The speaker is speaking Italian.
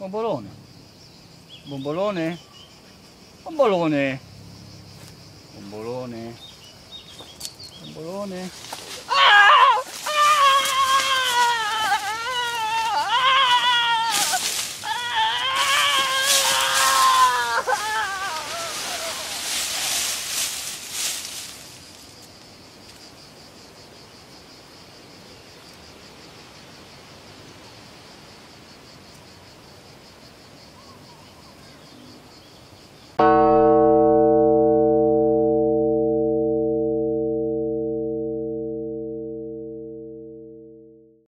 Bombolone. Bombolone. Bombolone. Bombolone. Bombolone.